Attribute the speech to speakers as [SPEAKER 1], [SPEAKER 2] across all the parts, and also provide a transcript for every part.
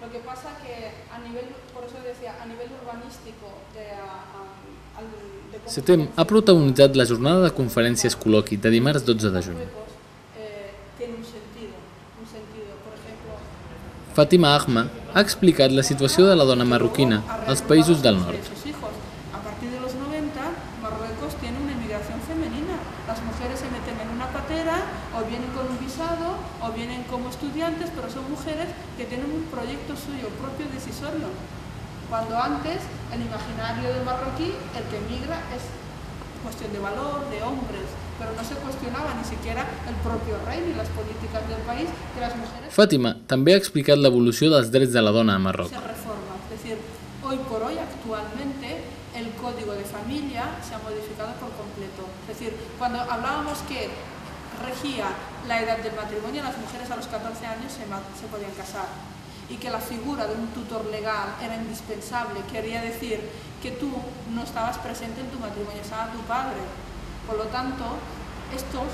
[SPEAKER 1] Lo que pasa que a nivel, por eso decía, a nivel urbanístico de, a, a, de
[SPEAKER 2] CETEM ha protagonitzat la jornada de conferències col·loqui de dimarts 12 de juny.
[SPEAKER 1] Eh,
[SPEAKER 2] Fàtima Ahma ha explicat la situació de la dona marroquina als països del nord.
[SPEAKER 1] A partir de los 90, Marruecos tiene una inmigración femenina. Las mujeres se meten en una patera, o vienen con un visado, o vienen como estudiantes, pero son mujeres que tienen un proyecto suyo propio decisorio. Cuando antes, el imaginario del marroquí, el que emigra es cuestión de valor, de hombres, pero no se cuestionaba ni siquiera el propio rey ni las políticas del país, que las mujeres
[SPEAKER 2] Fàtima també ha explicat l'evolució dels drets de la dona a Marroc.
[SPEAKER 1] se reforma. Es decir, hoy por hoy, actualmente, el código de familia se ha modificado por completo. Es decir, cuando hablábamos que regía la edad del matrimonio, las mujeres a los 14 años se, se podían casar y que la figura de un tutor legal era indispensable, quería decir que tú no estabas presente en tu matrimonio, estaba tu padre. Por lo tanto, estos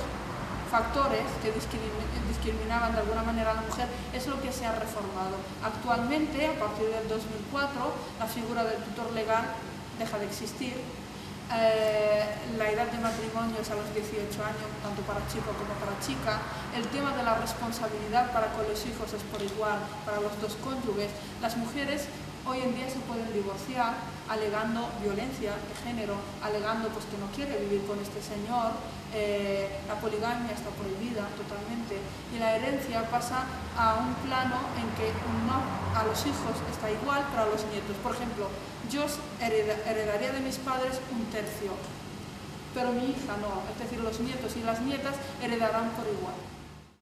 [SPEAKER 1] factores que discrimi- discriminaban de alguna manera a la mujer es lo que se ha reformado. Actualmente, a partir del 2004, la figura del tutor legal deja de existir. Eh, la edad de matrimonio es a los 18 años, tanto para chico como para chica. El tema de la responsabilidad para con los hijos es por igual para los dos cónyuges. Las mujeres hoy en día se pueden divorciar alegando violencia de género, alegando pues, que no quiere vivir con este señor. Eh, la poligamia está prohibida totalmente y la herencia pasa a un plano en que no a los hijos está igual, pero a los nietos. Por ejemplo, yo hereda- heredaría de mis padres un tercio, pero mi hija no. Es decir, los nietos y las nietas heredarán por igual.